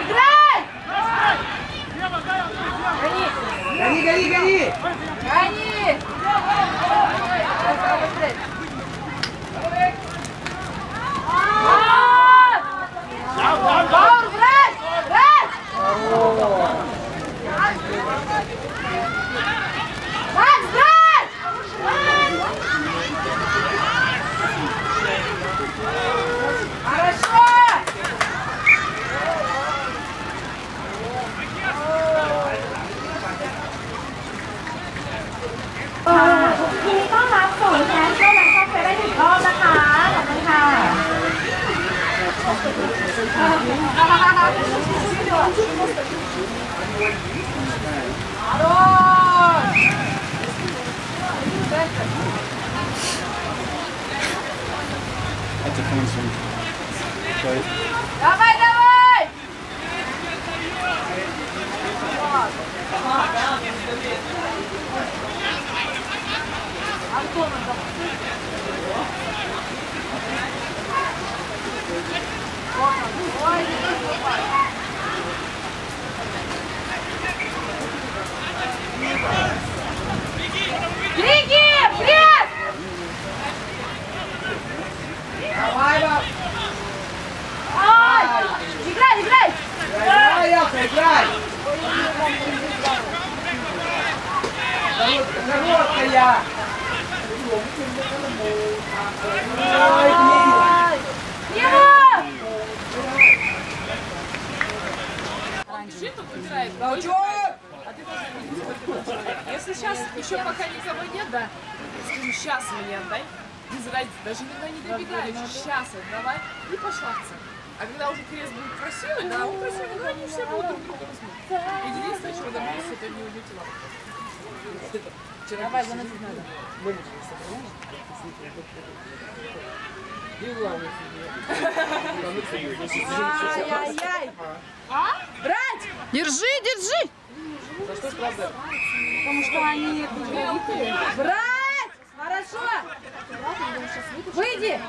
Играй! Гони! Гони, гони, гони! Гони! Давай, быстрей. А! Баур, Это функция. Давай, давай! Беги! Пресс! Давай, давай! Ай! Играй, играй! Играй, Ялка, играй! Короткая! Ой, блин! Дима! Толчок! Если сейчас еще пока никого нет, да, скажу, сейчас мне отдай. Без разницы, даже иногда не добегаешь, сейчас отдавай и пошла в цель. А когда уже крест будет красивый, да, он красивый, да, они все будут друг друга смотреть. Единственное, чего добьюсь, это не его. Давай, заносить надо. Ай-яй-яй! Брать! Держи, держи! Потому что они Брать! Хорошо! Выйди!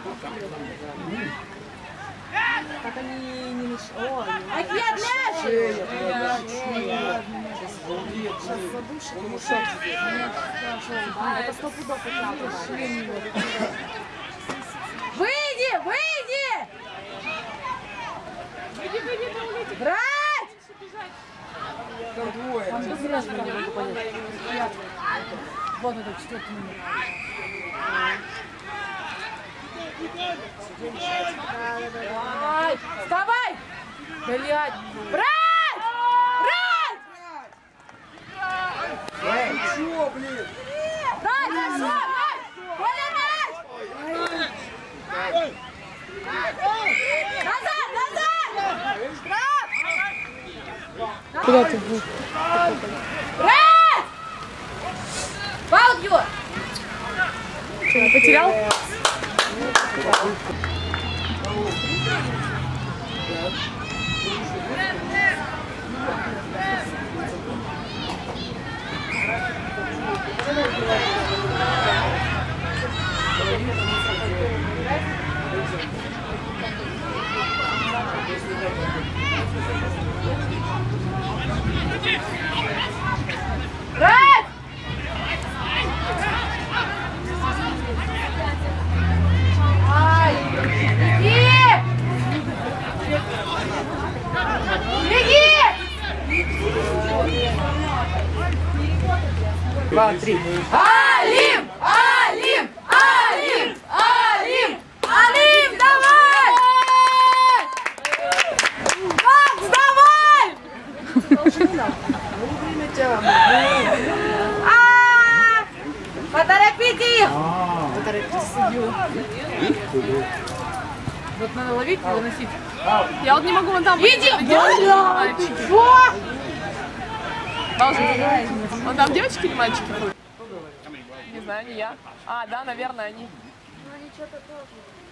Так они не мешают. Аквет мяч! Это сто пудов отрабатывает. Выйди! Выйди! Брать! Там двое. Вот это четвертый номер. Давай! Вставай! Блядь! Брать! Брать! Эй, чё, блин? Дай, хорошо! Дай! Коля, мяч! Назад, назад! Штраф! Куда ты будешь? Брать! Фаул бьет! Что, потерял? Брать! два, три. Алим! Алим! Алим! Алим! Алим, давай! Макс, давай! А! Поторопите их! Поторопите Вот надо ловить и выносить. А. Я вот не могу вон там... Иди! Да, ты что? Должен. Вон там девочки или мальчики ходят? Не знаю, не я. А, да, наверное, они.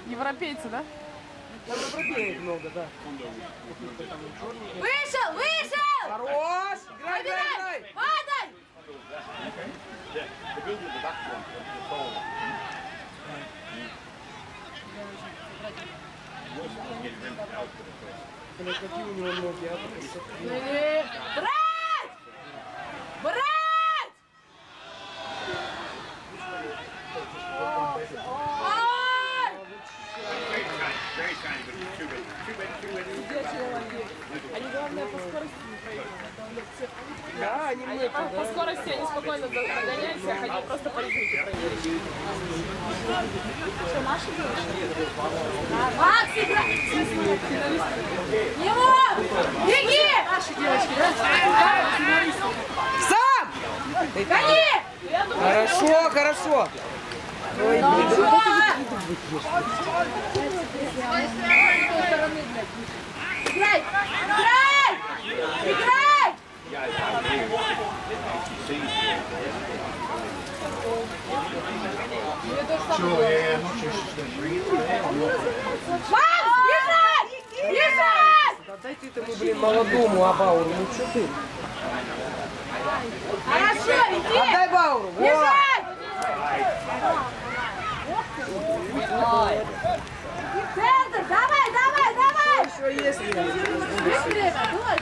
Европейцы, да? Европеек много, да. Вышел, вышел! Хорош! Играй, играй, играй! Падай! Какие у него ноги, а? ты посмотри. Э, Брать! Брать! Ай! Они, главное, по скорости не проигрывают. Да, они мы по, по скорости они спокойно до- догоняют всех, они просто по ритмике проигрывают. Макс, играй! Ему! Беги! Наши девочки, да? Сам! Гони! Хорошо, хорошо. Ой, блин. Чё? Играй! Играй! Играй! Макс, бежать! Бежать! Да дай ты этому, блин, молодому Абауру, ну что ты? Хорошо, иди! Отдай Бауру, вот. Бежать! Центр, давай,